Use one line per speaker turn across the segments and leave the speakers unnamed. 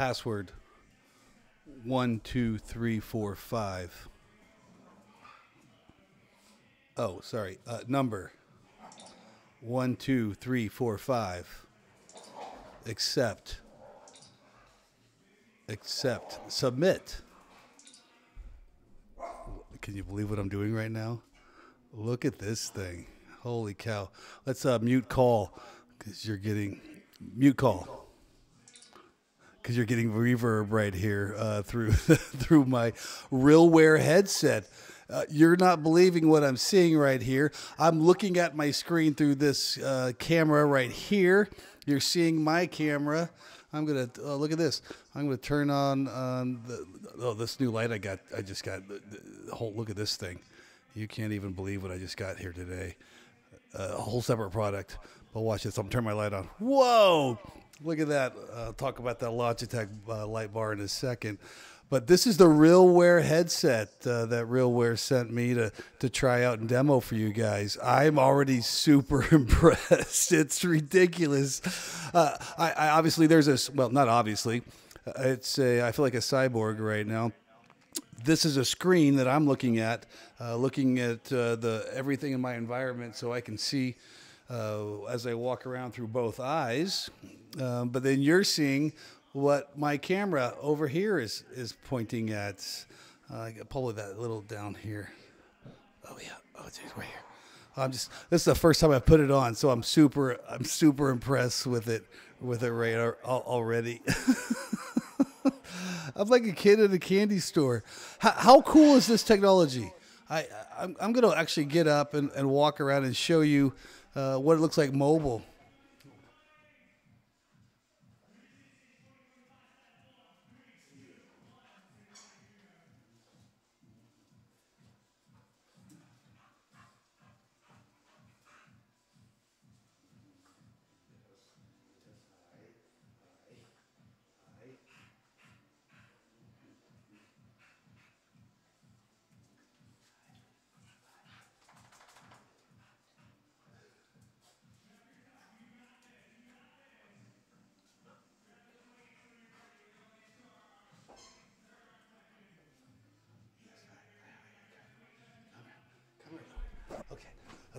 password one, two, three, four, five. Oh, sorry. Uh, number one, two, three, four, five. Accept. Accept. Submit. Can you believe what I'm doing right now? Look at this thing. Holy cow. Let's uh, mute call because you're getting mute call because you're getting reverb right here uh, through through my RealWear headset. Uh, you're not believing what I'm seeing right here. I'm looking at my screen through this uh, camera right here. You're seeing my camera. I'm gonna uh, look at this. I'm gonna turn on on the oh this new light I got. I just got the whole look at this thing. You can't even believe what I just got here today. Uh, a whole separate product. But watch this. I'm gonna turn my light on. Whoa! Look at that. Uh, talk about that Logitech uh, light bar in a second. But this is the RealWear headset uh, that RealWear sent me to, to try out and demo for you guys. I'm already super impressed. It's ridiculous. Uh, I, I, obviously there's a well, not obviously. Uh, it's a I feel like a cyborg right now. This is a screen that I'm looking at, uh, looking at uh, the everything in my environment, so I can see uh, as I walk around through both eyes. Um, but then you're seeing what my camera over here is is pointing at. Uh, I pull that little down here. Oh yeah, oh it's right here. I'm just this is the first time I put it on, so I'm super I'm super impressed with it with it right already. I'm like a kid at a candy store. How, how cool is this technology? I I'm, I'm gonna actually get up and, and walk around and show you uh, what it looks like mobile.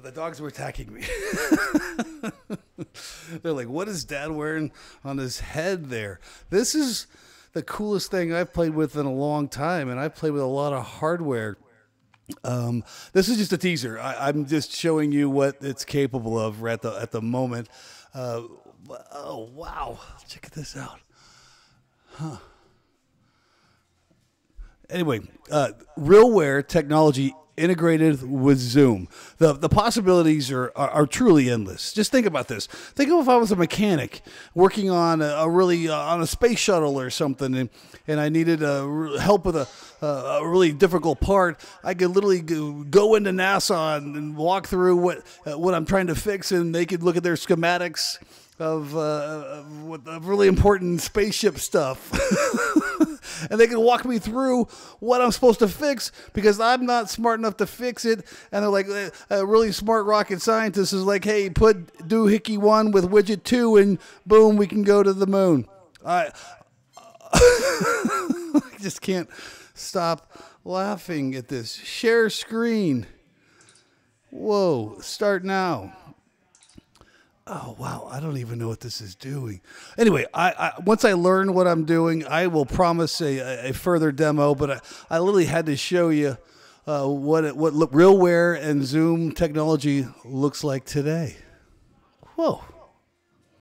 The dogs were attacking me. They're like, what is dad wearing on his head there? This is the coolest thing I've played with in a long time, and I've played with a lot of hardware. Um, this is just a teaser. I, am just showing you what it's capable of at the at the moment. Uh, oh wow! Check this out. Huh. Anyway, uh, RealWear technology integrated with Zoom. The, the possibilities are, are, are, truly endless. Just think about this. Think of if I was a mechanic working on a, a really uh, on a space shuttle or something, and, and I needed uh, help with a, a really difficult part. I could literally go into NASA and, and walk through what uh, what I'm trying to fix, and they could look at their schematics of, uh, of, of really important spaceship stuff. and they can walk me through what I'm supposed to fix because I'm not smart enough to fix it. And they're like, a really smart rocket scientist is like, hey, put doohickey one with widget two, and boom, we can go to the moon. I, I just can't stop laughing at this. Share screen. Whoa, start now oh wow. I don't even know what this is doing. Anyway i, I once i learn what i'm doing i will promise a, a further demo but I, I literally had to show you uh, what it, what RealWear and zoom technology looks like today. Whoa